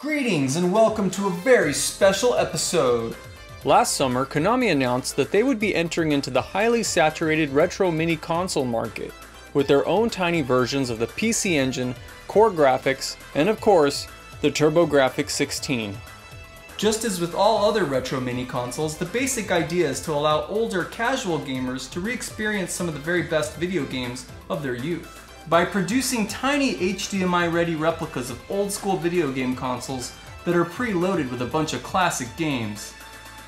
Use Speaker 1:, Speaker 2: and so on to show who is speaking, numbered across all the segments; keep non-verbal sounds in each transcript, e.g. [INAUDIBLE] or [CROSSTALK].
Speaker 1: Greetings and welcome to a very special episode.
Speaker 2: Last summer, Konami announced that they would be entering into the highly saturated retro mini console market with their own tiny versions of the PC Engine, CoreGrafx, and of course, the TurboGrafx 16.
Speaker 1: Just as with all other retro mini consoles, the basic idea is to allow older casual gamers to re-experience some of the very best video games of their youth. By producing tiny HDMI ready replicas of old school video game consoles that are preloaded with a bunch of classic games.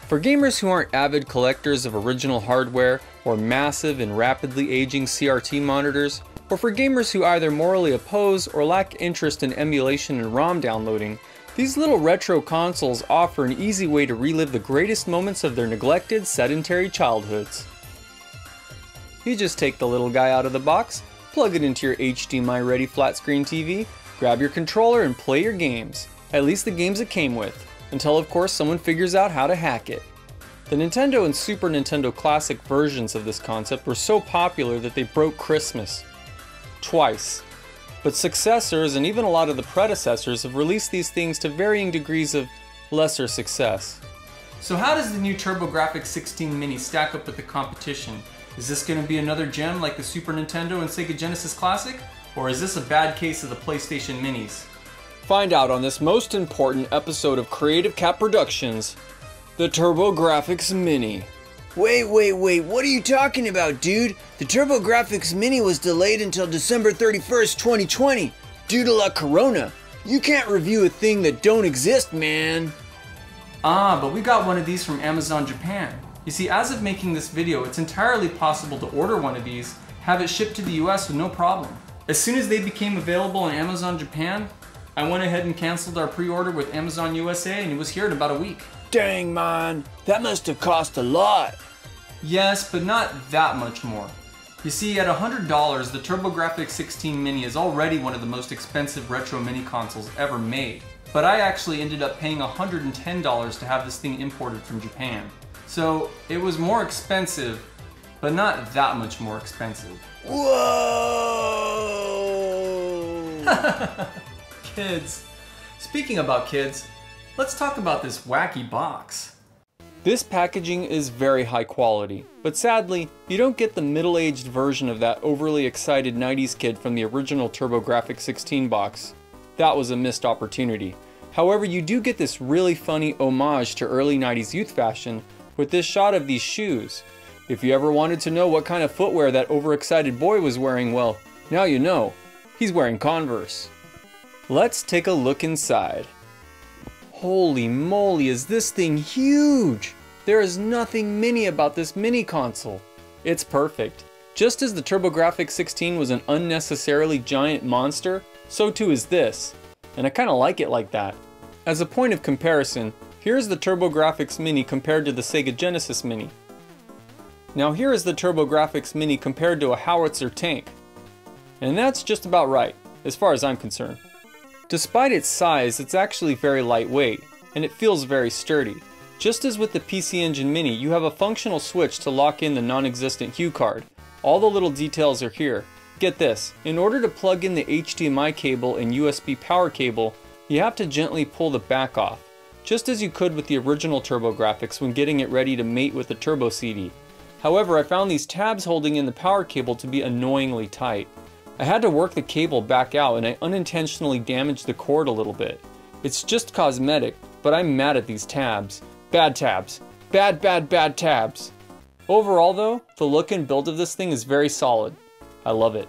Speaker 2: For gamers who aren't avid collectors of original hardware or massive and rapidly aging CRT monitors, or for gamers who either morally oppose or lack interest in emulation and ROM downloading, these little retro consoles offer an easy way to relive the greatest moments of their neglected, sedentary childhoods. You just take the little guy out of the box, plug it into your HDMI ready flat screen TV, grab your controller and play your games, at least the games it came with, until of course someone figures out how to hack it. The Nintendo and Super Nintendo Classic versions of this concept were so popular that they broke Christmas. Twice. But successors and even a lot of the predecessors have released these things to varying degrees of lesser success.
Speaker 1: So how does the new TurboGrafx 16 Mini stack up with the competition? Is this going to be another gem like the Super Nintendo and Sega Genesis Classic? Or is this a bad case of the PlayStation Minis?
Speaker 2: Find out on this most important episode of Creative Cat Productions, the TurboGrafx Mini.
Speaker 3: Wait, wait, wait, what are you talking about, dude? The TurboGrafx Mini was delayed until December 31st, 2020, due to La Corona. You can't review a thing that don't exist, man.
Speaker 1: Ah, but we got one of these from Amazon Japan. You see, as of making this video, it's entirely possible to order one of these, have it shipped to the US with no problem. As soon as they became available on Amazon Japan, I went ahead and canceled our pre-order with Amazon USA and it was here in about a week.
Speaker 3: Dang, man, that must have cost a lot.
Speaker 1: Yes, but not that much more. You see, at $100, the TurboGrafx 16 Mini is already one of the most expensive retro mini consoles ever made. But I actually ended up paying $110 to have this thing imported from Japan. So it was more expensive, but not that much more expensive.
Speaker 3: Whoa! [LAUGHS]
Speaker 1: kids. Speaking about kids, let's talk about this wacky box.
Speaker 2: This packaging is very high quality, but sadly, you don't get the middle-aged version of that overly excited 90s kid from the original TurboGrafx 16 box. That was a missed opportunity. However, you do get this really funny homage to early 90s youth fashion with this shot of these shoes. If you ever wanted to know what kind of footwear that overexcited boy was wearing, well, now you know. He's wearing Converse. Let's take a look inside. Holy moly, is this thing huge! There is nothing mini about this mini console. It's perfect. Just as the TurboGrafx 16 was an unnecessarily giant monster, so too is this. And I kinda like it like that. As a point of comparison, here's the TurboGrafx Mini compared to the Sega Genesis Mini. Now here is the TurboGrafx Mini compared to a howitzer tank. And that's just about right, as far as I'm concerned. Despite its size, it's actually very lightweight, and it feels very sturdy. Just as with the PC Engine Mini, you have a functional switch to lock in the non-existent HuCard. All the little details are here. Get this, in order to plug in the HDMI cable and USB power cable, you have to gently pull the back off, just as you could with the original TurboGrafx when getting it ready to mate with the Turbo CD. However, I found these tabs holding in the power cable to be annoyingly tight. I had to work the cable back out and I unintentionally damaged the cord a little bit. It's just cosmetic, but I'm mad at these tabs. Bad tabs. Bad, bad, bad tabs. Overall though, the look and build of this thing is very solid. I love it.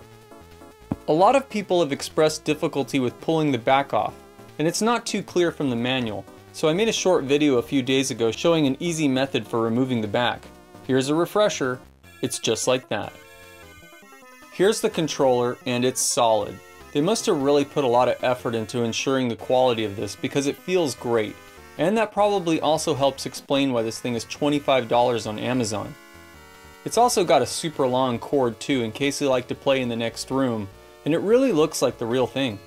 Speaker 2: A lot of people have expressed difficulty with pulling the back off, and it's not too clear from the manual, so I made a short video a few days ago showing an easy method for removing the back. Here's a refresher, it's just like that. Here's the controller and it's solid. They must have really put a lot of effort into ensuring the quality of this because it feels great. And that probably also helps explain why this thing is $25 on Amazon. It's also got a super long cord too in case you like to play in the next room, and it really looks like the real thing.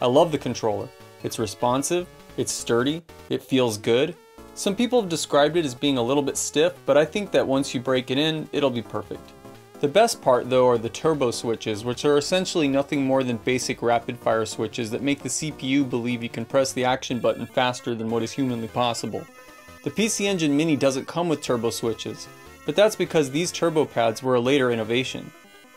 Speaker 2: I love the controller. It's responsive, it's sturdy, it feels good. Some people have described it as being a little bit stiff, but I think that once you break it in, it'll be perfect. The best part though are the turbo switches, which are essentially nothing more than basic rapid fire switches that make the CPU believe you can press the action button faster than what is humanly possible. The PC Engine Mini doesn't come with turbo switches, but that's because these turbo pads were a later innovation.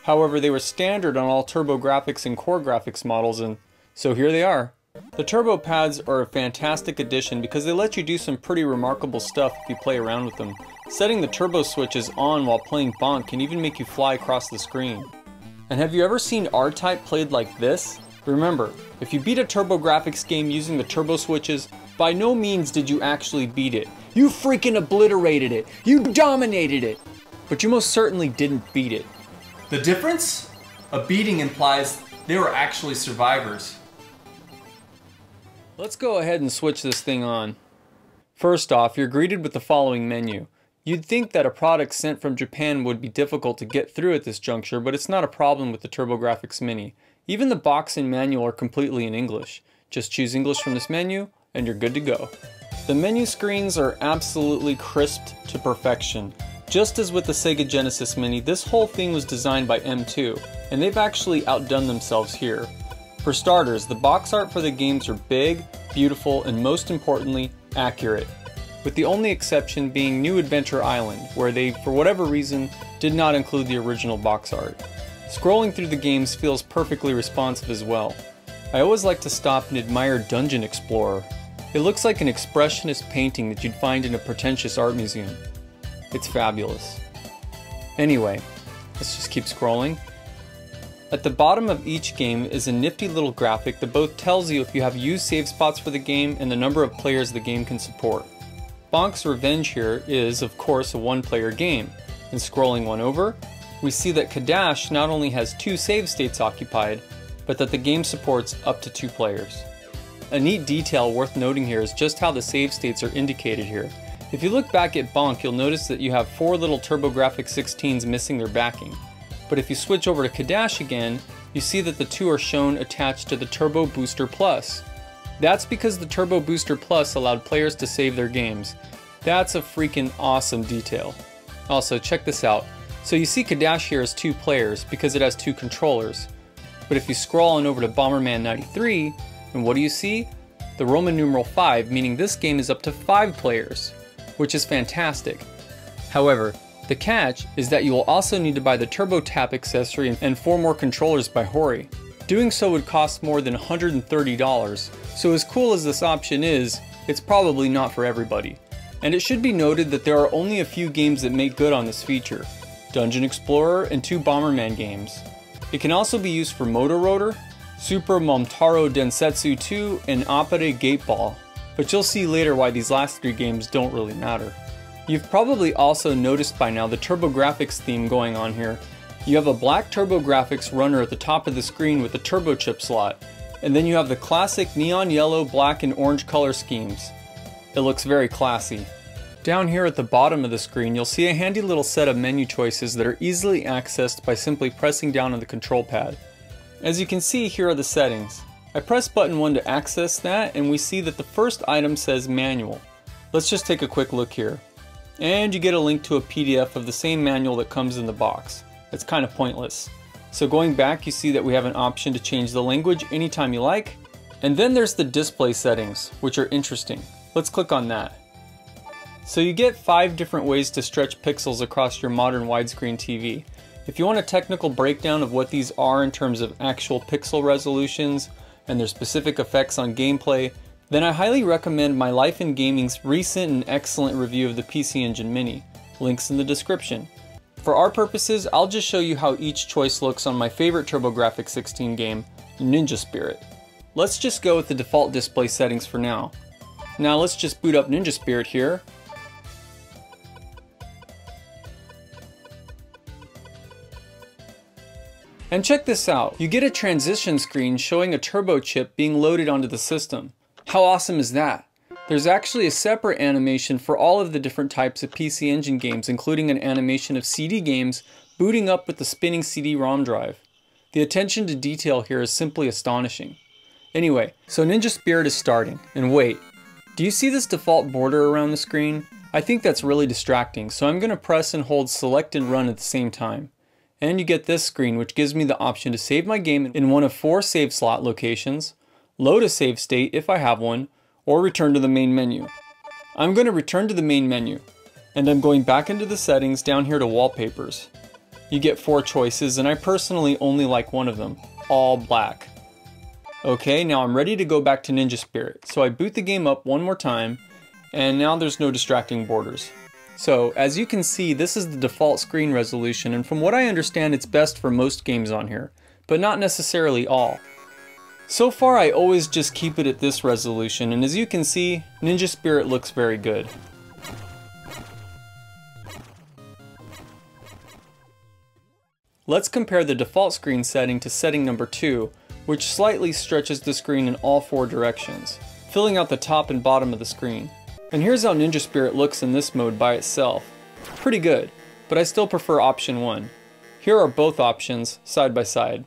Speaker 2: However, they were standard on all TurboGrafx and CoreGrafx models and so here they are. The turbo pads are a fantastic addition because they let you do some pretty remarkable stuff if you play around with them. Setting the turbo switches on while playing Bonk can even make you fly across the screen. And have you ever seen R-Type played like this? Remember, if you beat a TurboGrafx game using the turbo switches, by no means did you actually beat it. You freaking obliterated it! You dominated it! But you most certainly didn't beat it.
Speaker 1: The difference? A beating implies they were actually survivors.
Speaker 2: Let's go ahead and switch this thing on. First off, you're greeted with the following menu. You'd think that a product sent from Japan would be difficult to get through at this juncture, but it's not a problem with the TurboGrafx Mini. Even the box and manual are completely in English. Just choose English from this menu, and you're good to go. The menu screens are absolutely crisped to perfection. Just as with the Sega Genesis Mini, this whole thing was designed by M2, and they've actually outdone themselves here. For starters, the box art for the games are big, beautiful, and most importantly, accurate. With the only exception being New Adventure Island, where they, for whatever reason, did not include the original box art. Scrolling through the games feels perfectly responsive as well. I always like to stop and admire Dungeon Explorer. It looks like an expressionist painting that you'd find in a pretentious art museum. It's fabulous. Anyway, let's just keep scrolling. At the bottom of each game is a nifty little graphic that both tells you if you have used save spots for the game and the number of players the game can support. Bonk's Revenge here is, of course, a one-player game, and scrolling one over, we see that Cadash not only has two save states occupied, but that the game supports up to two players. A neat detail worth noting here is just how the save states are indicated here. If you look back at Bonk, you'll notice that you have four little TurboGrafx 16s missing their backing but if you switch over to Cadash again, you see that the two are shown attached to the Turbo Booster Plus. That's because the Turbo Booster Plus allowed players to save their games. That's a freaking awesome detail. Also, check this out. So you see Cadash here as two players because it has two controllers. But if you scroll on over to Bomberman 93, and what do you see? The Roman numeral 5, meaning this game is up to 5 players, which is fantastic. However, the catch is that you will also need to buy the Turbo Tap accessory and four more controllers by Hori. Doing so would cost more than $130, so as cool as this option is, it's probably not for everybody. And it should be noted that there are only a few games that make good on this feature, Dungeon Explorer and two Bomberman games. It can also be used for Moto Roader, Super Momotaro Densetsu 2, and Appare Gateball, but you'll see later why these last three games don't really matter. You've probably also noticed by now the TurboGrafx theme going on here. You have a black TurboGrafx runner at the top of the screen with a turbo chip slot, and then you have the classic neon yellow, black, and orange color schemes. It looks very classy. Down here at the bottom of the screen, you'll see a handy little set of menu choices that are easily accessed by simply pressing down on the control pad. As you can see, here are the settings. I press button 1 to access that, and we see that the first item says Manual. Let's just take a quick look here and you get a link to a PDF of the same manual that comes in the box. It's kind of pointless. So going back, you see that we have an option to change the language anytime you like. And then there's the display settings, which are interesting. Let's click on that. So you get five different ways to stretch pixels across your modern widescreen TV. If you want a technical breakdown of what these are in terms of actual pixel resolutions and their specific effects on gameplay, then I highly recommend my Life in Gaming's recent and excellent review of the PC Engine Mini. Links in the description. For our purposes, I'll just show you how each choice looks on my favorite TurboGrafx 16 game, Ninja Spirit. Let's just go with the default display settings for now. Now let's just boot up Ninja Spirit here. And check this out, you get a transition screen showing a turbo chip being loaded onto the system. How awesome is that? There's actually a separate animation for all of the different types of PC Engine games, including an animation of CD games booting up with the spinning CD-ROM drive. The attention to detail here is simply astonishing. Anyway, so Ninja Spirit is starting, and wait, do you see this default border around the screen? I think that's really distracting, so I'm going to press and hold select and run at the same time. And you get this screen which gives me the option to save my game in one of four save slot locations, load a save state if I have one, or return to the main menu. I'm going to return to the main menu, and I'm going back into the settings down here to wallpapers. You get four choices and I personally only like one of them, all black. Okay, now I'm ready to go back to Ninja Spirit, so I boot the game up one more time, and now there's no distracting borders. So, as you can see, this is the default screen resolution, and from what I understand, it's best for most games on here, but not necessarily all. So far, I always just keep it at this resolution, and as you can see, Ninja Spirit looks very good. Let's compare the default screen setting to setting number 2, which slightly stretches the screen in all four directions, filling out the top and bottom of the screen. And here's how Ninja Spirit looks in this mode by itself. Pretty good, but I still prefer option 1. Here are both options, side by side.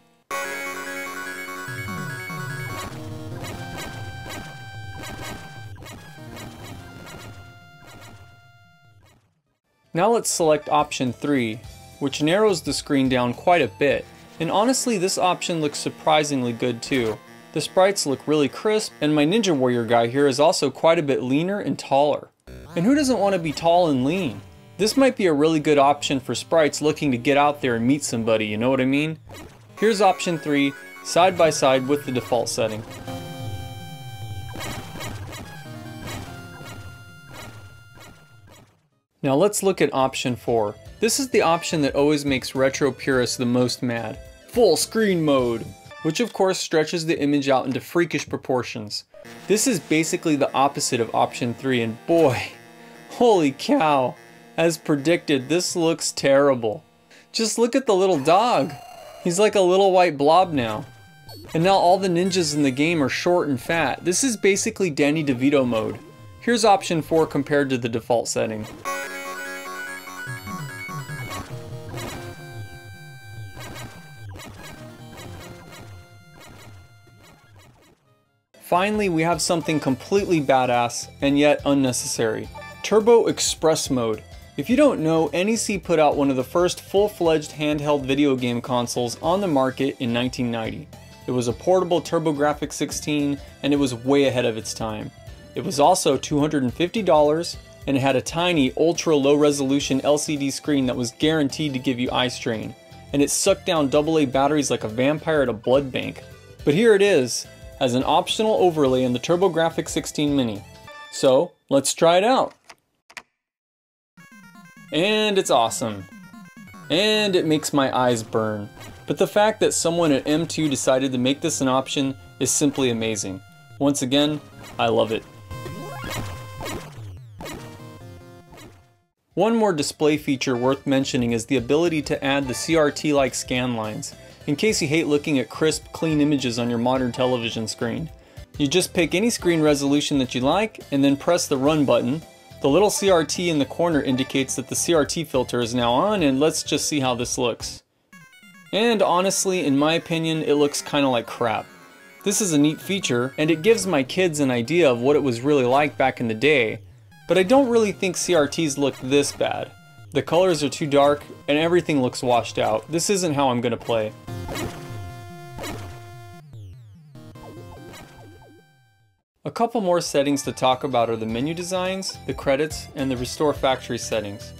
Speaker 2: Now let's select option 3, which narrows the screen down quite a bit and honestly, this option looks surprisingly good too. The sprites look really crisp, and my Ninja Warrior guy here is also quite a bit leaner and taller. And who doesn't want to be tall and lean? This might be a really good option for sprites looking to get out there and meet somebody, you know what I mean? Here's option 3, side by side with the default setting. Now let's look at option 4. This is the option that always makes retro purists the most mad full screen mode, which of course stretches the image out into freakish proportions. This is basically the opposite of option 3 and boy, [LAUGHS] holy cow, as predicted this looks terrible. Just look at the little dog. He's like a little white blob now. And now all the ninjas in the game are short and fat. This is basically Danny DeVito mode. Here's option 4 compared to the default setting. Finally, we have something completely badass and yet unnecessary. Turbo Express Mode. If you don't know, NEC put out one of the first full-fledged handheld video game consoles on the market in 1990. It was a portable TurboGrafx 16 and it was way ahead of its time. It was also $250 and it had a tiny ultra low resolution LCD screen that was guaranteed to give you eye strain. And it sucked down AA batteries like a vampire at a blood bank. But here it is, as an optional overlay in the TurboGrafx 16 Mini. So let's try it out. And it's awesome. And it makes my eyes burn. But the fact that someone at M2 decided to make this an option is simply amazing. Once again, I love it. One more display feature worth mentioning is the ability to add the CRT-like scan lines in case you hate looking at crisp, clean images on your modern television screen. You just pick any screen resolution that you like and then press the run button. The little CRT in the corner indicates that the CRT filter is now on and let's just see how this looks. And honestly, in my opinion, it looks kinda like crap. This is a neat feature, and it gives my kids an idea of what it was really like back in the day, but I don't really think CRTs look this bad. The colors are too dark, and everything looks washed out. This isn't how I'm gonna play. A couple more settings to talk about are the menu designs, the credits, and the restore factory settings.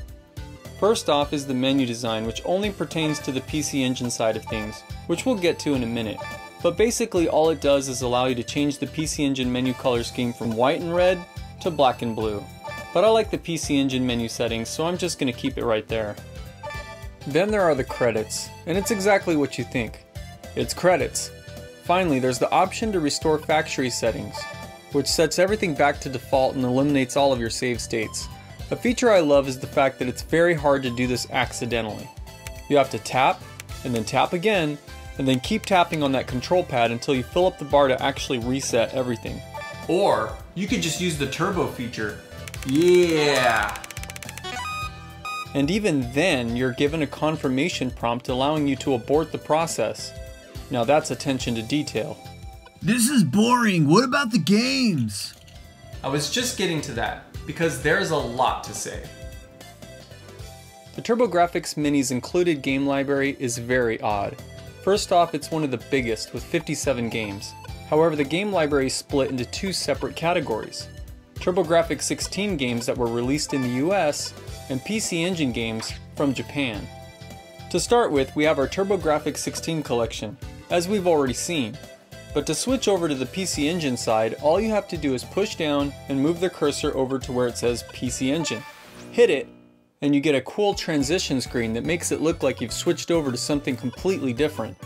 Speaker 2: First off is the menu design which only pertains to the PC Engine side of things, which we'll get to in a minute. But basically all it does is allow you to change the PC Engine menu color scheme from white and red to black and blue. But I like the PC Engine menu settings so I'm just going to keep it right there. Then there are the credits, and it's exactly what you think. It's credits. Finally, there's the option to restore factory settings, which sets everything back to default and eliminates all of your save states. A feature I love is the fact that it's very hard to do this accidentally. You have to tap, and then tap again, and then keep tapping on that control pad until you fill up the bar to actually reset everything.
Speaker 1: Or you could just use the turbo feature. Yeah!
Speaker 2: And even then, you're given a confirmation prompt allowing you to abort the process. Now that's attention to detail.
Speaker 3: This is boring. What about the games?
Speaker 1: I was just getting to that, because there's a lot to say.
Speaker 2: The TurboGrafx Mini's included game library is very odd. First off, it's one of the biggest, with 57 games. However, the game library is split into two separate categories. TurboGrafx 16 games that were released in the US, and PC Engine games from Japan. To start with, we have our TurboGrafx 16 collection, as we've already seen. But to switch over to the PC Engine side, all you have to do is push down and move the cursor over to where it says PC Engine. Hit it, and you get a cool transition screen that makes it look like you've switched over to something completely different.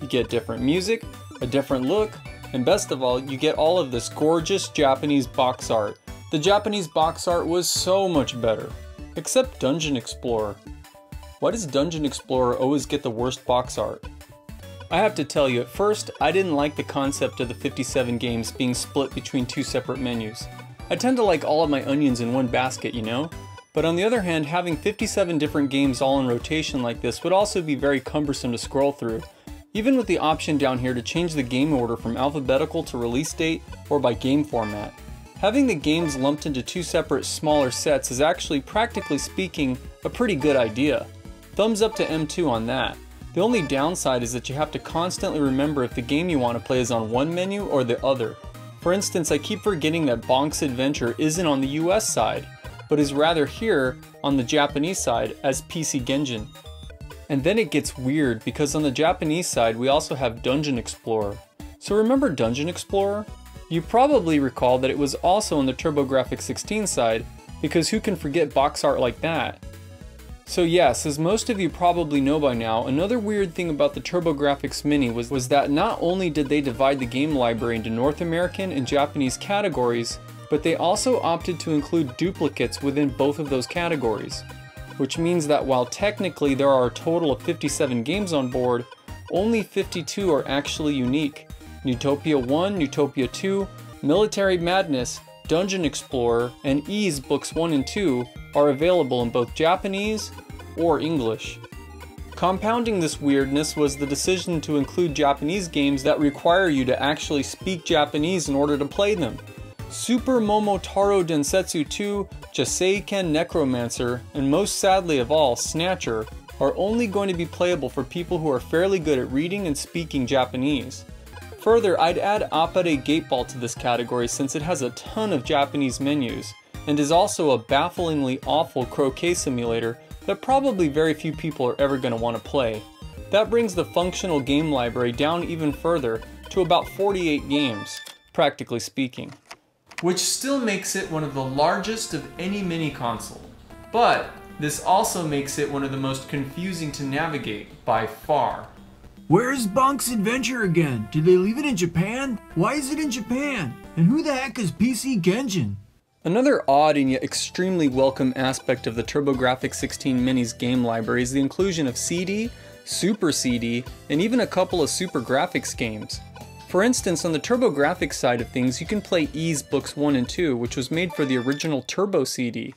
Speaker 2: You get different music, a different look, and best of all, you get all of this gorgeous Japanese box art. The Japanese box art was so much better. Except Dungeon Explorer. Why does Dungeon Explorer always get the worst box art? I have to tell you, at first, I didn't like the concept of the 57 games being split between two separate menus. I tend to like all of my onions in one basket, you know? But on the other hand, having 57 different games all in rotation like this would also be very cumbersome to scroll through, even with the option down here to change the game order from alphabetical to release date or by game format. Having the games lumped into two separate smaller sets is actually, practically speaking, a pretty good idea. Thumbs up to M2 on that. The only downside is that you have to constantly remember if the game you want to play is on one menu or the other. For instance, I keep forgetting that Bonk's Adventure isn't on the US side, but is rather here on the Japanese side as PC Genjin. And then it gets weird because on the Japanese side we also have Dungeon Explorer. So remember Dungeon Explorer? You probably recall that it was also on the TurboGrafx 16 side because who can forget box art like that? So yes, as most of you probably know by now, another weird thing about the TurboGrafx Mini was, was that not only did they divide the game library into North American and Japanese categories, but they also opted to include duplicates within both of those categories. Which means that while technically there are a total of 57 games on board, only 52 are actually unique. Neutopia 1, Neutopia 2, Military Madness, Dungeon Explorer, and Ys Books 1 and 2 are available in both Japanese or English. Compounding this weirdness was the decision to include Japanese games that require you to actually speak Japanese in order to play them. Super Momotaro Densetsu 2, Jaseiken Necromancer, and most sadly of all, Snatcher, are only going to be playable for people who are fairly good at reading and speaking Japanese. Further, I'd add Appare Gateball to this category since it has a ton of Japanese menus, and is also a bafflingly awful croquet simulator that probably very few people are ever going to want to play. That brings the functional game library down even further to about 48 games, practically speaking.
Speaker 1: Which still makes it one of the largest of any mini console. But this also makes it one of the most confusing to navigate by far.
Speaker 3: Where's Bonk's Adventure again? Did they leave it in Japan? Why is it in Japan? And who the heck is PC Genjin?
Speaker 2: Another odd and yet extremely welcome aspect of the TurboGrafx 16 Mini's game library is the inclusion of CD, Super CD, and even a couple of SuperGrafx games. For instance, on the TurboGrafx side of things, you can play Ys Books 1 and 2, which was made for the original Turbo CD,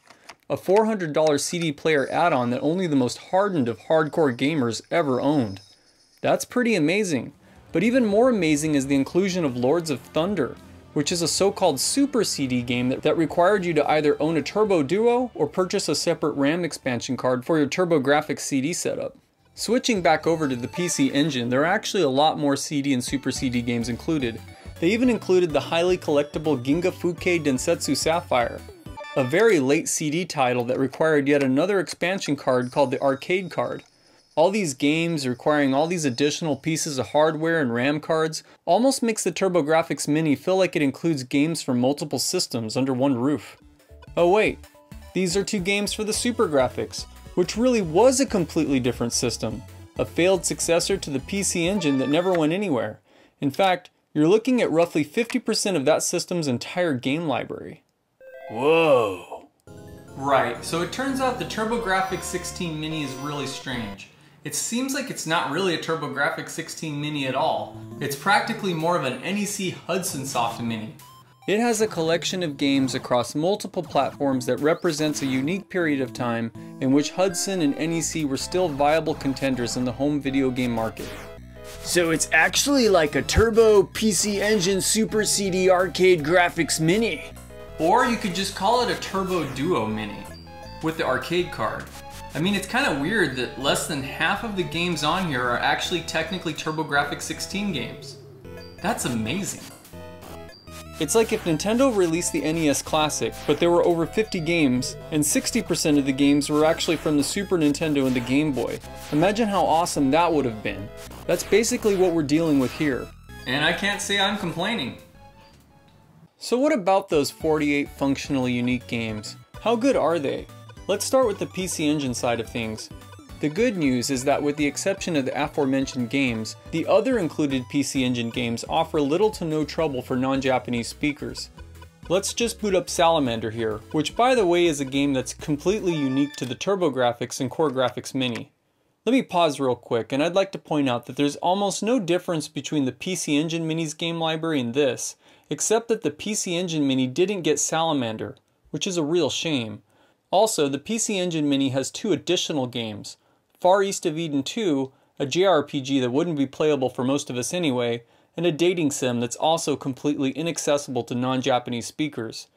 Speaker 2: a $400 CD player add-on that only the most hardened of hardcore gamers ever owned. That's pretty amazing, but even more amazing is the inclusion of Lords of Thunder, which is a so-called Super CD game that, that required you to either own a Turbo Duo or purchase a separate RAM expansion card for your TurboGrafx CD setup. Switching back over to the PC Engine, there are actually a lot more CD and Super CD games included. They even included the highly collectible Ginga Fukei Densetsu Sapphire, a very late CD title that required yet another expansion card called the Arcade Card. All these games requiring all these additional pieces of hardware and RAM cards almost makes the TurboGrafx Mini feel like it includes games from multiple systems under one roof. Oh wait, these are two games for the SuperGrafx, which really was a completely different system, a failed successor to the PC Engine that never went anywhere. In fact, you're looking at roughly 50% of that system's entire game library.
Speaker 3: Whoa.
Speaker 1: Right, so it turns out the TurboGrafx 16 Mini is really strange. It seems like it's not really a TurboGrafx 16 Mini at all. It's practically more of an NEC Hudson Soft Mini.
Speaker 2: It has a collection of games across multiple platforms that represents a unique period of time in which Hudson and NEC were still viable contenders in the home video game market.
Speaker 3: So it's actually like a Turbo PC Engine Super CD Arcade Graphics Mini.
Speaker 1: Or you could just call it a Turbo Duo Mini with the arcade card. I mean, it's kind of weird that less than half of the games on here are actually technically TurboGrafx 16 games. That's amazing.
Speaker 2: It's like if Nintendo released the NES Classic, but there were over 50 games, and 60% of the games were actually from the Super Nintendo and the Game Boy. Imagine how awesome that would have been. That's basically what we're dealing with here.
Speaker 1: And I can't say I'm complaining.
Speaker 2: So what about those 48 functionally unique games? How good are they? Let's start with the PC Engine side of things. The good news is that with the exception of the aforementioned games, the other included PC Engine games offer little to no trouble for non-Japanese speakers. Let's just boot up Salamander here, which by the way is a game that's completely unique to the TurboGrafx and CoreGrafx Mini. Let me pause real quick and I'd like to point out that there's almost no difference between the PC Engine Mini's game library and this, except that the PC Engine Mini didn't get Salamander, which is a real shame. Also, the PC Engine Mini has two additional games, Far East of Eden 2, a JRPG that wouldn't be playable for most of us anyway, and a dating sim that's also completely inaccessible to non-Japanese speakers.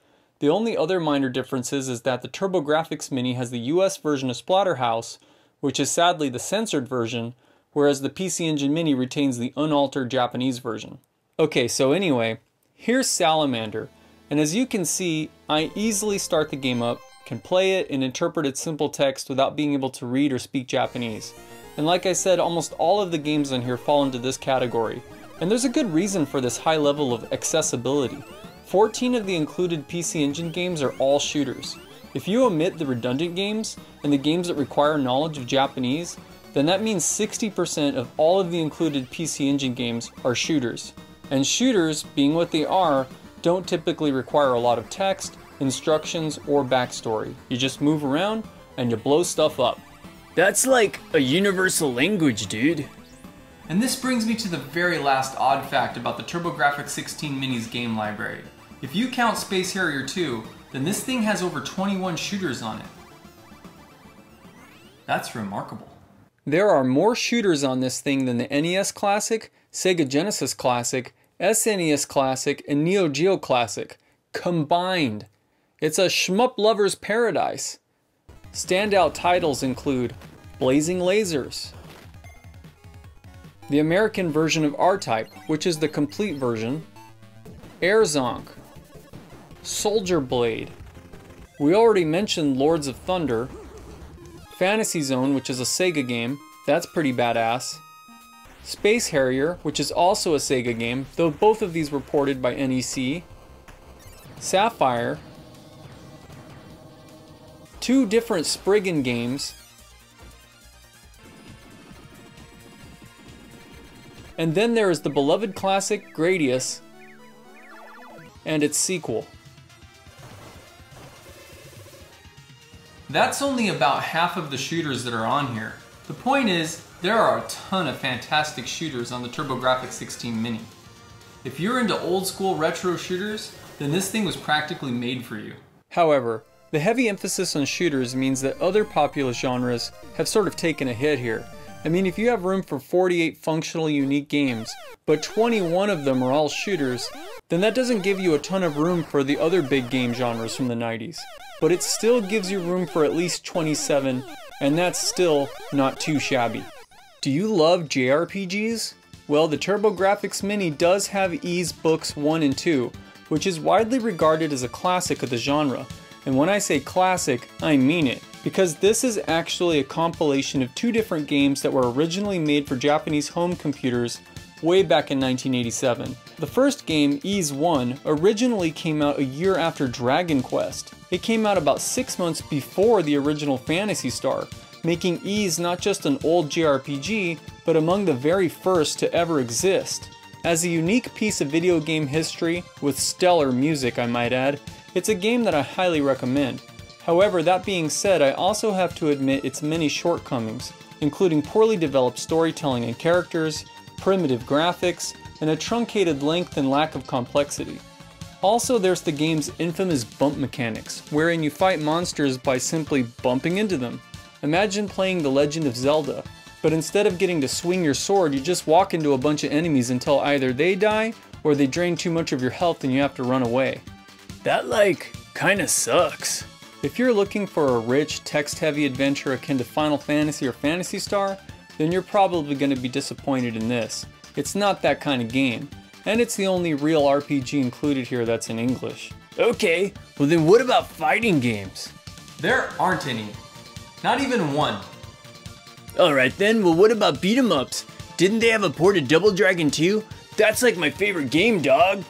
Speaker 2: The only other minor differences is that the TurboGrafx Mini has the US version of Splatterhouse, which is sadly the censored version, whereas the PC Engine Mini retains the unaltered Japanese version. Okay, so anyway, here's Salamander, and as you can see, I easily start the game up, can play it and interpret its simple text without being able to read or speak Japanese. And like I said, almost all of the games on here fall into this category. And there's a good reason for this high level of accessibility. 14 of the included PC Engine games are all shooters. If you omit the redundant games and the games that require knowledge of Japanese, then that means 60% of all of the included PC Engine games are shooters. And shooters, being what they are, don't typically require a lot of text, instructions, or backstory. You just move around and you blow stuff up.
Speaker 3: That's like a universal language, dude.
Speaker 1: And this brings me to the very last odd fact about the TurboGrafx 16 Mini's game library. If you count Space Harrier 2, then this thing has over 21 shooters on it. That's remarkable.
Speaker 2: There are more shooters on this thing than the NES Classic, Sega Genesis Classic, SNES Classic, and Neo Geo Classic combined. It's a shmup lover's paradise. Standout titles include Blazing Lasers, the American version of R-Type, which is the complete version, Air Zonk, Soldier Blade. We already mentioned Lords of Thunder, Fantasy Zone, which is a Sega game, that's pretty badass. Space Harrier, which is also a Sega game, though both of these were ported by NEC. Sapphire, two different Spriggan games, and then there is the beloved classic Gradius and its sequel.
Speaker 1: That's only about half of the shooters that are on here. The point is, there are a ton of fantastic shooters on the TurboGrafx 16 Mini. If you're into old school retro shooters, then this thing was practically made for you.
Speaker 2: However, the heavy emphasis on shooters means that other popular genres have sort of taken a hit here. I mean, if you have room for 48 functional unique games, but 21 of them are all shooters, then that doesn't give you a ton of room for the other big game genres from the 90s. But it still gives you room for at least 27, and that's still not too shabby. Do you love JRPGs? Well, the TurboGrafx Mini does have Ys Books 1 and 2, which is widely regarded as a classic of the genre. And when I say classic, I mean it. Because this is actually a compilation of two different games that were originally made for Japanese home computers way back in 1987. The first game, Ys 1, originally came out a year after Dragon Quest. It came out about six months before the original Phantasy Star, making Ys not just an old JRPG, but among the very first to ever exist. As a unique piece of video game history, with stellar music I might add, it's a game that I highly recommend. However, that being said, I also have to admit its many shortcomings, including poorly developed storytelling and characters, primitive graphics, and a truncated length and lack of complexity. Also, there's the game's infamous bump mechanics, wherein you fight monsters by simply bumping into them. Imagine playing The Legend of Zelda, but instead of getting to swing your sword, you just walk into a bunch of enemies until either they die or they drain too much of your health and you have to run away.
Speaker 3: That, like, kinda sucks.
Speaker 2: If you're looking for a rich, text-heavy adventure akin to Final Fantasy or Phantasy Star, then you're probably going to be disappointed in this. It's not that kind of game, and it's the only real RPG included here that's in English.
Speaker 3: Okay, well then what about fighting games?
Speaker 1: There aren't any. Not even one.
Speaker 3: Alright then, well what about beat 'em ups? Didn't they have a port of Double Dragon 2? That's like my favorite game, dog.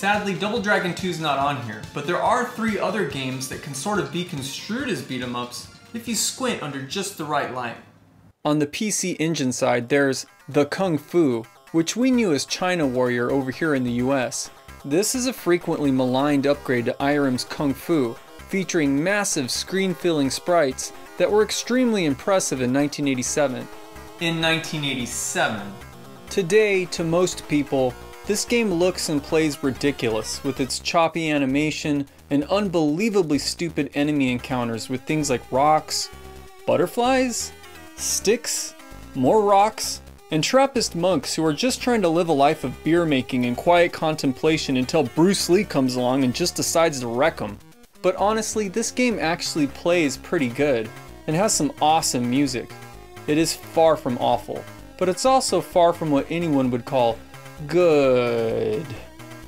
Speaker 1: Sadly, Double Dragon 2 is not on here, but there are three other games that can sort of be construed as beat 'em ups if you squint under just the right light.
Speaker 2: On the PC Engine side, there's The Kung Fu, which we knew as China Warrior over here in the US. This is a frequently maligned upgrade to Irem's Kung Fu, featuring massive screen-filling sprites that were extremely impressive in 1987.
Speaker 1: In 1987.
Speaker 2: Today, to most people, this game looks and plays ridiculous with its choppy animation and unbelievably stupid enemy encounters with things like rocks, butterflies, sticks, more rocks, and Trappist monks who are just trying to live a life of beer making and quiet contemplation until Bruce Lee comes along and just decides to wreck them. But honestly, this game actually plays pretty good and has some awesome music. It is far from awful, but it's also far from what anyone would call good.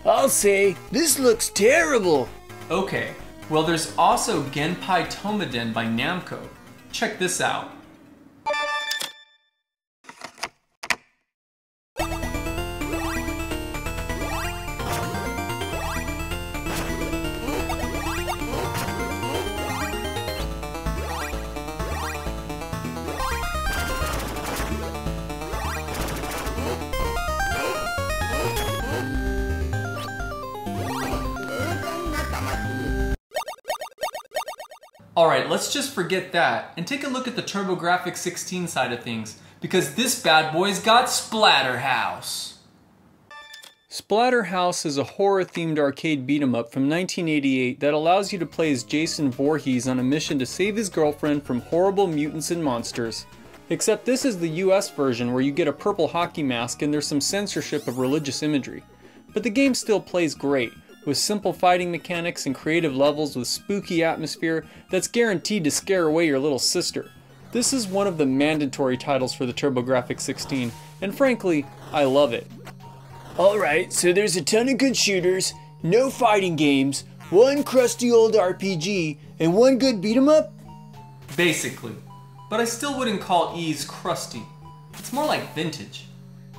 Speaker 3: I'll say, this looks terrible.
Speaker 1: Okay, well there's also Genpei Toumaden by Namco. Check this out. Alright, let's just forget that and take a look at the TurboGrafx 16 side of things, because this bad boy's got Splatterhouse.
Speaker 2: Splatterhouse is a horror-themed arcade beat-em-up from 1988 that allows you to play as Jason Voorhees on a mission to save his girlfriend from horrible mutants and monsters. Except this is the US version where you get a purple hockey mask and there's some censorship of religious imagery. But the game still plays great, with simple fighting mechanics and creative levels with spooky atmosphere that's guaranteed to scare away your little sister. This is one of the mandatory titles for the TurboGrafx 16, and frankly, I love it.
Speaker 3: Alright, so there's a ton of good shooters, no fighting games, one crusty old RPG, and one good beat 'em up?
Speaker 1: Basically. But I still wouldn't call Ys crusty. It's more like vintage.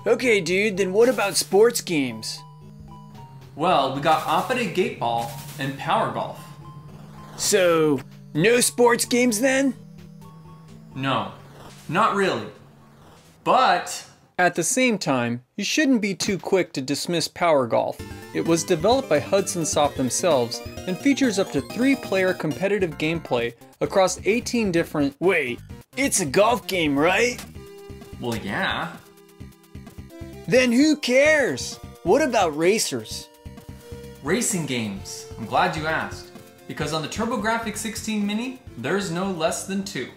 Speaker 3: Okay, dude, then what about sports games?
Speaker 1: Well, we got Appare Gateball and Power Golf.
Speaker 3: So, no sports games then?
Speaker 1: No, not really. But
Speaker 2: At the same time, you shouldn't be too quick to dismiss Power Golf. It was developed by Hudson Soft themselves and features up to three player competitive gameplay across 18 different.
Speaker 3: Wait, it's a golf game, right?
Speaker 1: well, yeah.
Speaker 3: Then who cares? What about racers?
Speaker 1: Racing games. I'm glad you asked. Because on the TurboGrafx 16 Mini, there's no less than two.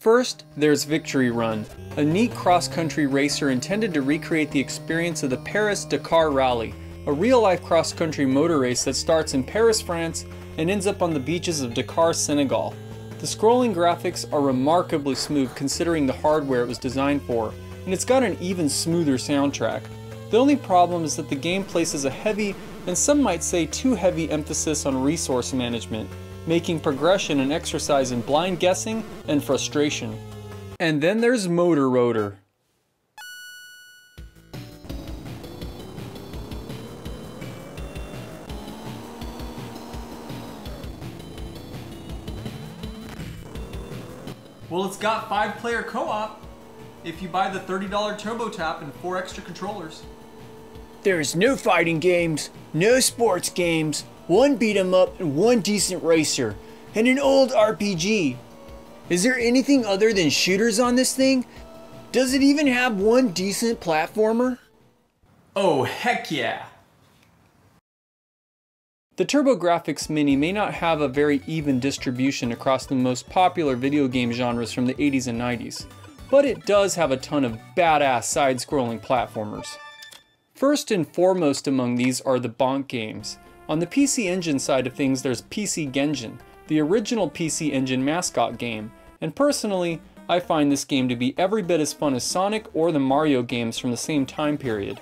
Speaker 2: First, there's Victory Run, a neat cross country racer intended to recreate the experience of the Paris Dakar Rally, a real life cross country motor race that starts in Paris, France and ends up on the beaches of Dakar, Senegal. The scrolling graphics are remarkably smooth considering the hardware it was designed for, and it's got an even smoother soundtrack. The only problem is that the game places a heavy, and some might say too heavy emphasis on resource management, making progression an exercise in blind guessing and frustration. And then there's Moto Roader.
Speaker 1: Well, it's got five player co op if you buy the $30 Turbo Tap and four extra controllers.
Speaker 3: There's no fighting games, no sports games, one beat 'em up, and one decent racer, and an old RPG. Is there anything other than shooters on this thing? Does it even have one decent platformer?
Speaker 1: Oh, heck yeah!
Speaker 2: The TurboGrafx Mini may not have a very even distribution across the most popular video game genres from the 80s and 90s, but it does have a ton of badass side scrolling platformers. First and foremost among these are the Bonk games, On the PC Engine side of things, there's PC Genjin, the original PC Engine mascot game, and personally, I find this game to be every bit as fun as Sonic or the Mario games from the same time period.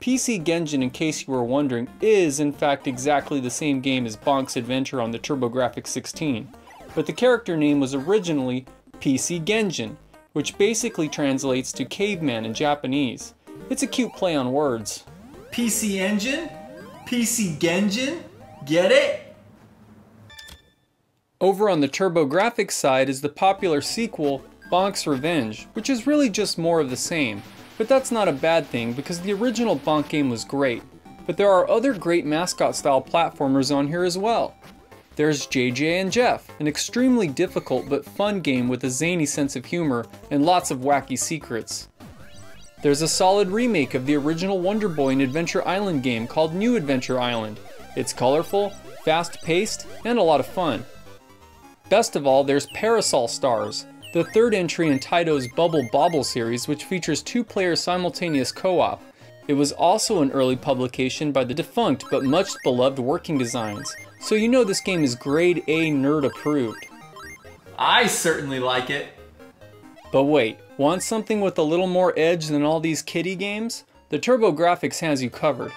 Speaker 2: PC Genjin, in case you were wondering, is in fact exactly the same game as Bonk's Adventure on the TurboGrafx 16, but the character name was originally PC Genjin, which basically translates to caveman in Japanese. It's a cute play on words.
Speaker 1: PC Engine? PC Genjin? Get it?
Speaker 2: Over on the TurboGrafx side is the popular sequel, Bonk's Revenge, which is really just more of the same. But that's not a bad thing because the original Bonk game was great. But there are other great mascot style platformers on here as well. There's JJ and Jeff, an extremely difficult but fun game with a zany sense of humor and lots of wacky secrets. There's a solid remake of the original Wonder Boy and Adventure Island game called New Adventure Island. It's colorful, fast paced, and a lot of fun. Best of all, there's Parasol Stars, the third entry in Taito's Bubble Bobble series, which features two player simultaneous co op. It was also an early publication by the defunct but much beloved Working Designs, so you know this game is grade A nerd approved.
Speaker 1: I certainly like it.
Speaker 2: But wait, want something with a little more edge than all these kiddie games? The TurboGrafx has you covered.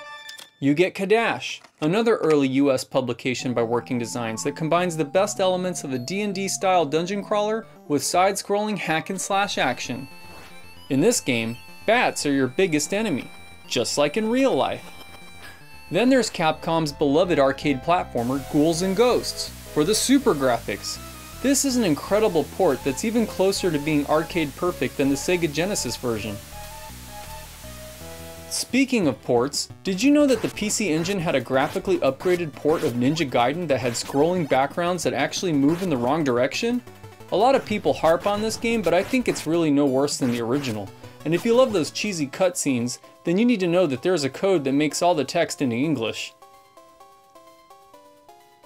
Speaker 2: You get Cadash, another early US publication by Working Designs that combines the best elements of a D&D style dungeon crawler with side-scrolling hack and slash action. In this game, bats are your biggest enemy, just like in real life. Then there's Capcom's beloved arcade platformer Ghouls and Ghosts for the SuperGrafx. This is an incredible port that's even closer to being arcade perfect than the Sega Genesis version. Speaking of ports, did you know that the PC Engine had a graphically upgraded port of Ninja Gaiden that had scrolling backgrounds that actually move in the wrong direction? A lot of people harp on this game, but I think it's really no worse than the original. And if you love those cheesy cutscenes, then you need to know that there's a code that makes all the text into English.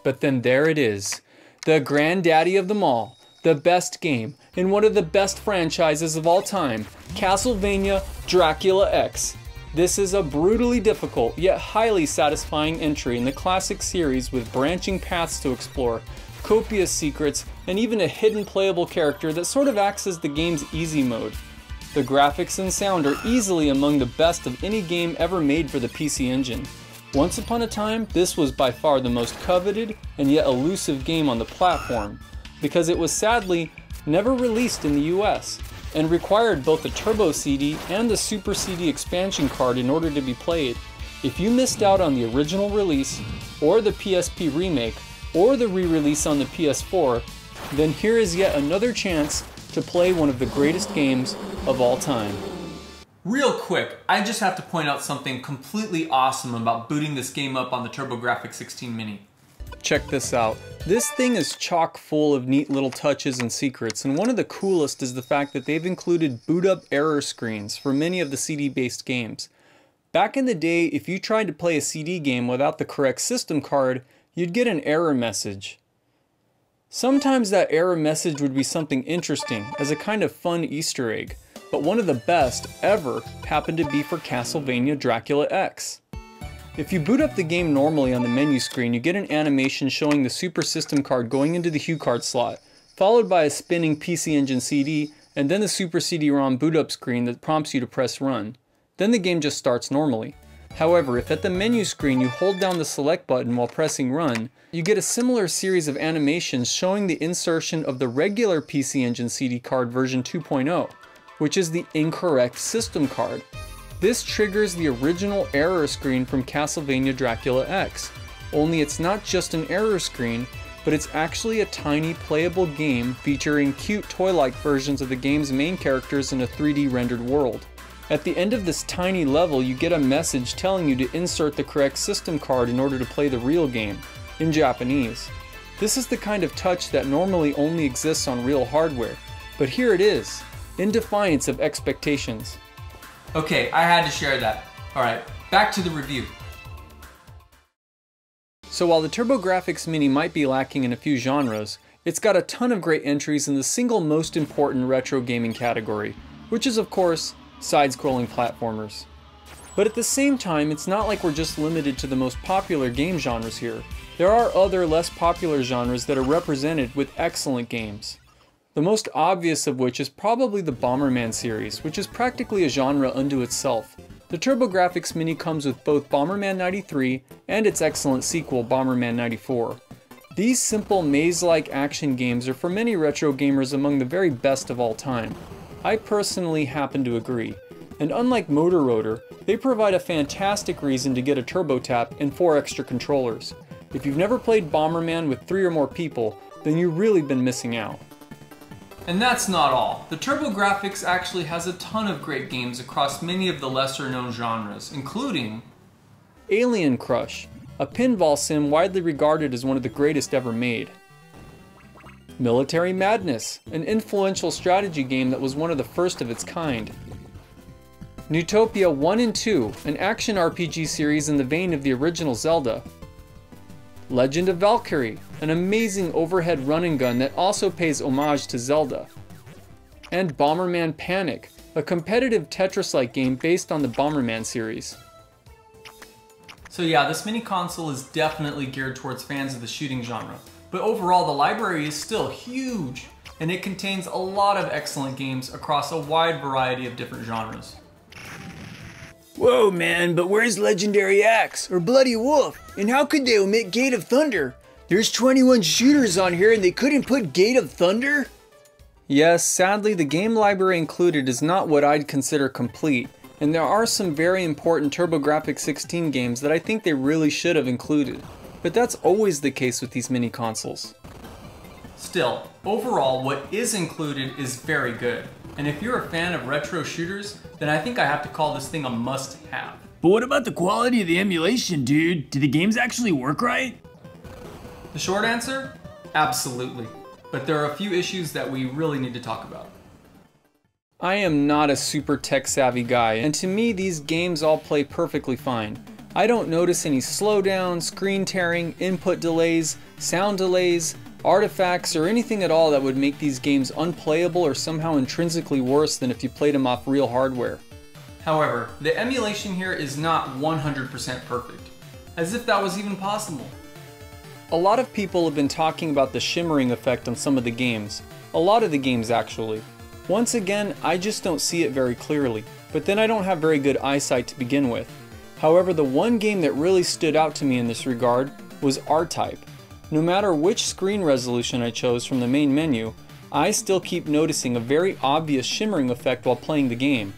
Speaker 2: But then there it is, the granddaddy of them all, the best game, in one of the best franchises of all time, Castlevania Dracula X. This is a brutally difficult, yet highly satisfying entry in the classic series with branching paths to explore, copious secrets, and even a hidden playable character that sort of acts as the game's easy mode. The graphics and sound are easily among the best of any game ever made for the PC Engine. Once upon a time, this was by far the most coveted and yet elusive game on the platform, because it was sadly never released in the US, and required both the Turbo CD and the Super CD expansion card in order to be played. If you missed out on the original release, or the PSP remake, or the re-release on the PS4, then here is yet another chance to play one of the greatest games of all time.
Speaker 1: Real quick, I just have to point out something completely awesome about booting this game up on the TurboGrafx 16 Mini.
Speaker 2: Check this out. This thing is chock full of neat little touches and secrets, and one of the coolest is the fact that they've included boot up error screens for many of the CD based games. Back in the day, if you tried to play a CD game without the correct system card, you'd get an error message. Sometimes that error message would be something interesting, as a kind of fun Easter egg, but one of the best ever happened to be for Castlevania Dracula X. If you boot up the game normally on the menu screen, you get an animation showing the Super System card going into the HuCard slot, followed by a spinning PC Engine CD, and then the Super CD-ROM boot up screen that prompts you to press run. Then the game just starts normally. However, if at the menu screen you hold down the select button while pressing run, you get a similar series of animations showing the insertion of the regular PC Engine CD card version 2.0, which is the incorrect system card. This triggers the original error screen from Castlevania Dracula X, only it's not just an error screen, but it's actually a tiny playable game featuring cute toy-like versions of the game's main characters in a 3D rendered world. At the end of this tiny level, you get a message telling you to insert the correct system card in order to play the real game, in Japanese. This is the kind of touch that normally only exists on real hardware, but here it is, in defiance of expectations.
Speaker 1: Okay, I had to share that. Alright, back to the review.
Speaker 2: So while the TurboGrafx Mini might be lacking in a few genres, it's got a ton of great entries in the single most important retro gaming category, which is of course side-scrolling platformers. But at the same time, it's not like we're just limited to the most popular game genres here. There are other less popular genres that are represented with excellent games. The most obvious of which is probably the Bomberman series, which is practically a genre unto itself. The TurboGrafx Mini comes with both Bomberman 93 and its excellent sequel, Bomberman 94. These simple maze-like action games are for many retro gamers among the very best of all time. I personally happen to agree, and unlike Moto Roader, they provide a fantastic reason to get a TurboTap and 4 extra controllers. If you've never played Bomberman with 3 or more people, then you've really been missing out.
Speaker 1: And that's not all. The TurboGrafx actually has a ton of great games across many of the lesser known genres, including
Speaker 2: Alien Crush, a pinball sim widely regarded as one of the greatest ever made. Military Madness, an influential strategy game that was one of the first of its kind. Neutopia 1 and 2, an action RPG series in the vein of the original Zelda. Legend of Valkyrie, an amazing overhead running gun that also pays homage to Zelda. And Bomberman Panic, a competitive Tetris-like game based on the Bomberman series.
Speaker 1: So yeah, this mini console is definitely geared towards fans of the shooting genre, but overall the library is still huge, and it contains a lot of excellent games across a wide variety of different genres.
Speaker 3: Whoa, man, but where's Legendary Axe or Bloody Wolf? And how could they omit Gate of Thunder? There's 21 shooters on here and they couldn't put Gate of Thunder?
Speaker 2: Yes, sadly, the game library included is not what I'd consider complete, and there are some very important TurboGrafx 16 games that I think they really should have included. But that's always the case with these mini consoles.
Speaker 1: Still, overall, what is included is very good. And if you're a fan of retro shooters, then I think I have to call this thing a must-have.
Speaker 3: But what about the quality of the emulation, dude? Do the games actually work right?
Speaker 1: The short answer? Absolutely. But there are a few issues that we really need to talk about.
Speaker 2: I am not a super tech savvy guy, and to me these games all play perfectly fine. I don't notice any slowdown, screen tearing, input delays, sound delays, artifacts, or anything at all that would make these games unplayable or somehow intrinsically worse than if you played them off real hardware.
Speaker 1: However, the emulation here is not 100% perfect, as if that was even possible.
Speaker 2: A lot of people have been talking about the shimmering effect on some of the games. A lot of the games actually. Once again, I just don't see it very clearly, but then I don't have very good eyesight to begin with. However, the one game that really stood out to me in this regard was R-Type. No matter which screen resolution I chose from the main menu, I still keep noticing a very obvious shimmering effect while playing the game.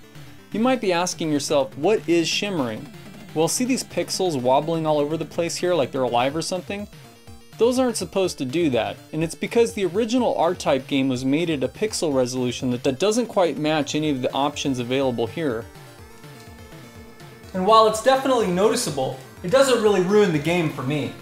Speaker 2: You might be asking yourself, what is shimmering? Well, see these pixels wobbling all over the place here like they're alive or something? Those aren't supposed to do that, and it's because the original R-Type game was made at a pixel resolution that, that doesn't quite match any of the options available here.
Speaker 1: And while it's definitely noticeable, it doesn't really ruin the game for me.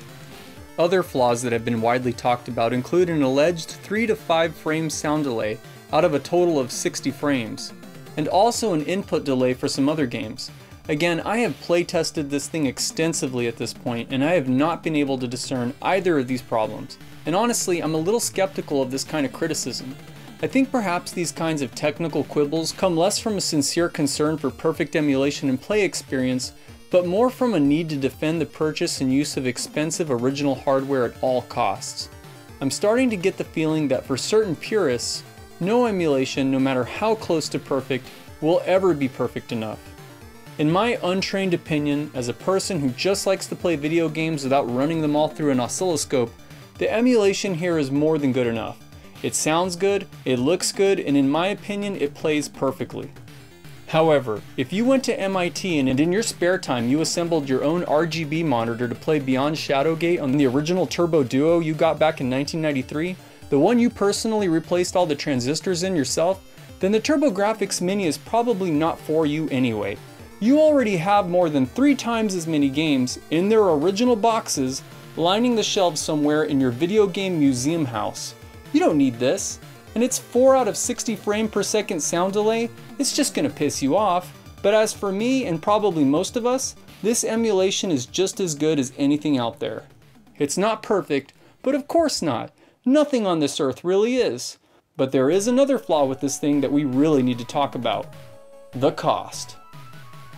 Speaker 2: Other flaws that have been widely talked about include an alleged 3 to 5 frame sound delay out of a total of 60 frames, and also an input delay for some other games. Again, I have playtested this thing extensively at this point, and I have not been able to discern either of these problems. And honestly, I'm a little skeptical of this kind of criticism. I think perhaps these kinds of technical quibbles come less from a sincere concern for perfect emulation and play experience, but more from a need to defend the purchase and use of expensive original hardware at all costs. I'm starting to get the feeling that for certain purists, no emulation, no matter how close to perfect, will ever be perfect enough. In my untrained opinion, as a person who just likes to play video games without running them all through an oscilloscope, the emulation here is more than good enough. It sounds good, it looks good, and in my opinion, it plays perfectly. However, if you went to MIT and in your spare time you assembled your own RGB monitor to play Beyond Shadowgate on the original Turbo Duo you got back in 1993, the one you personally replaced all the transistors in yourself, then the TurboGrafx Mini is probably not for you anyway. You already have more than three times as many games in their original boxes lining the shelves somewhere in your video game museum house. You don't need this and its 4 out of 60 frame per second sound delay, it's just gonna piss you off. But as for me and probably most of us, this emulation is just as good as anything out there. It's not perfect, but of course not. Nothing on this earth really is. But there is another flaw with this thing that we really need to talk about. The cost.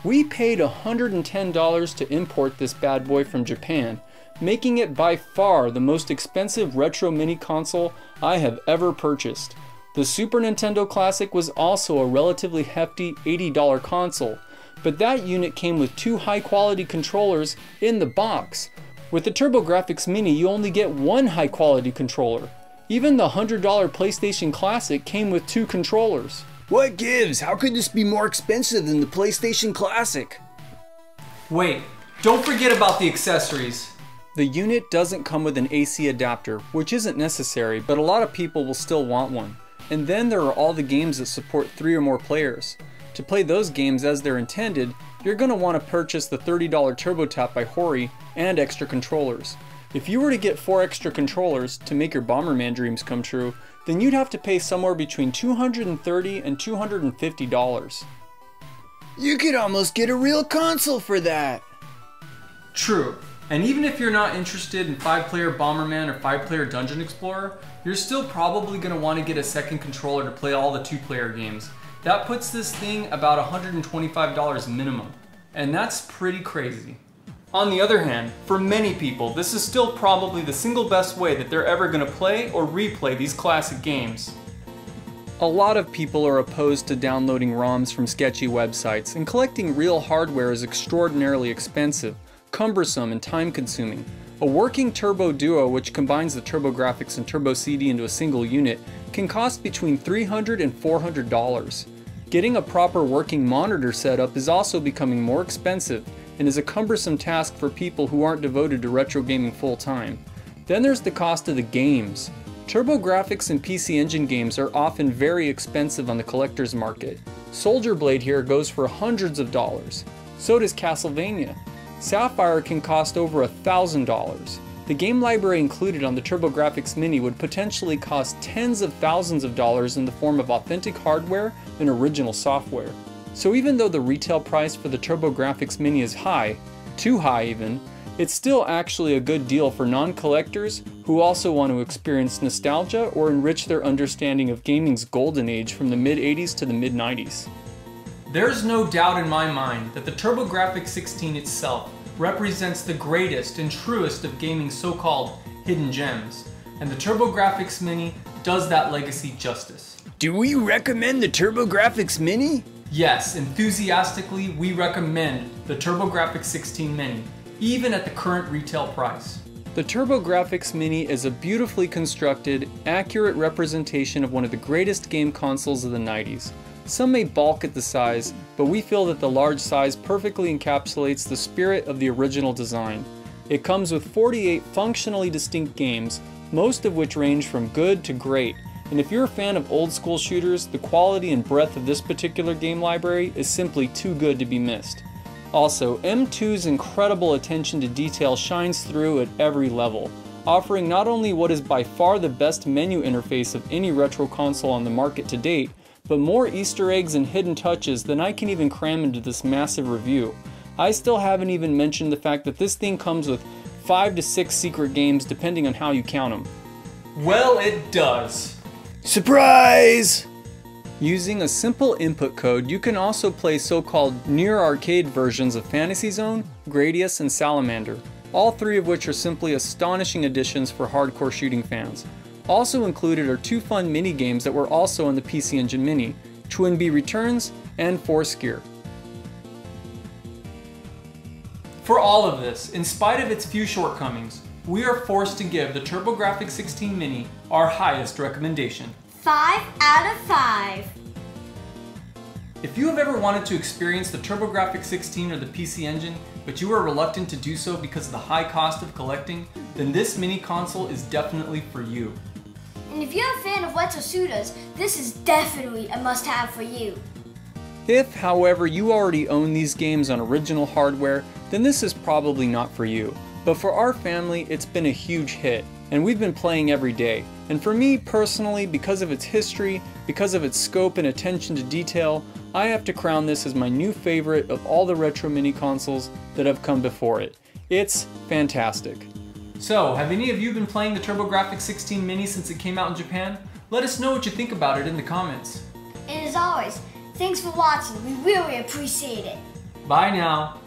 Speaker 2: We paid $110 to import this bad boy from Japan, making it by far the most expensive retro mini console I have ever purchased. The Super Nintendo Classic was also a relatively hefty $80 console, but that unit came with two high quality controllers in the box. With the TurboGrafx Mini, you only get one high quality controller. Even the $100 PlayStation Classic came with two controllers.
Speaker 3: What gives? How could this be more expensive than the PlayStation Classic?
Speaker 1: Wait, don't forget about the accessories.
Speaker 2: The unit doesn't come with an AC adapter, which isn't necessary, but a lot of people will still want one. And then there are all the games that support three or more players. To play those games as they're intended, you're going to want to purchase the $30 TurboTap by Hori and extra controllers. If you were to get four extra controllers to make your Bomberman dreams come true, then you'd have to pay somewhere between $230 and $250.
Speaker 3: You could almost get a real console for that.
Speaker 1: True. And even if you're not interested in 5-player Bomberman or 5-player Dungeon Explorer, you're still probably going to want to get a second controller to play all the 2-player games. That puts this thing about $125 minimum. And that's pretty crazy. On the other hand, for many people, this is still probably the single best way that they're ever going to play or replay these classic games.
Speaker 2: A lot of people are opposed to downloading ROMs from sketchy websites, and collecting real hardware is extraordinarily expensive cumbersome and time consuming. A working Turbo Duo which combines the TurboGrafx and Turbo CD into a single unit can cost between $300 and $400. Getting a proper working monitor setup is also becoming more expensive and is a cumbersome task for people who aren't devoted to retro gaming full time. Then there's the cost of the games. TurboGrafx and PC Engine games are often very expensive on the collector's market. Soldier Blade here goes for hundreds of dollars. So does Castlevania. Sapphire can cost over $1,000. The game library included on the TurboGrafx Mini would potentially cost tens of thousands of dollars in the form of authentic hardware and original software. So even though the retail price for the TurboGrafx Mini is high, too high even, it's still actually a good deal for non-collectors who also want to experience nostalgia or enrich their understanding of gaming's golden age from the mid-80s to the mid-90s.
Speaker 1: There's no doubt in my mind that the TurboGrafx 16 itself represents the greatest and truest of gaming's so-called hidden gems, and the TurboGrafx Mini does that legacy justice.
Speaker 3: Do we recommend the TurboGrafx Mini?
Speaker 1: Yes, enthusiastically, we recommend the TurboGrafx 16 Mini, even at the current retail price.
Speaker 2: The TurboGrafx Mini is a beautifully constructed, accurate representation of one of the greatest game consoles of the 90s. Some may balk at the size, but we feel that the large size perfectly encapsulates the spirit of the original design. It comes with 48 functionally distinct games, most of which range from good to great, and if you're a fan of old school shooters, the quality and breadth of this particular game library is simply too good to be missed. Also, M2's incredible attention to detail shines through at every level, offering not only what is by far the best menu interface of any retro console on the market to date, but more Easter eggs and hidden touches than I can even cram into this massive review. I still haven't even mentioned the fact that this thing comes with 5 to 6 secret games depending on how you count them.
Speaker 1: Well, it does.
Speaker 3: Surprise!
Speaker 2: Using a simple input code, you can also play so-called near arcade versions of Fantasy Zone, Gradius, and Salamander, all three of which are simply astonishing additions for hardcore shooting fans. Also included are two fun mini games that were also on the PC Engine Mini, Twin TwinBee Returns and Force Gear.
Speaker 1: For all of this, in spite of its few shortcomings, we are forced to give the TurboGrafx 16 Mini our highest recommendation.
Speaker 4: 5 out of 5.
Speaker 1: If you have ever wanted to experience the TurboGrafx 16 or the PC Engine, but you are reluctant to do so because of the high cost of collecting, then this mini console is definitely for you.
Speaker 4: And if you're a fan of shooters, this is definitely a must-have for you.
Speaker 2: If, however, you already own these games on original hardware, then this is probably not for you. But for our family, it's been a huge hit, and we've been playing every day. And for me personally, because of its history, because of its scope and attention to detail, I have to crown this as my new favorite of all the retro mini consoles that have come before it. It's fantastic.
Speaker 1: So, have any of you been playing the TurboGrafx 16 Mini since it came out in Japan? Let us know what you think about it in the comments.
Speaker 4: And as always, thanks for watching. We really appreciate it.
Speaker 2: Bye now.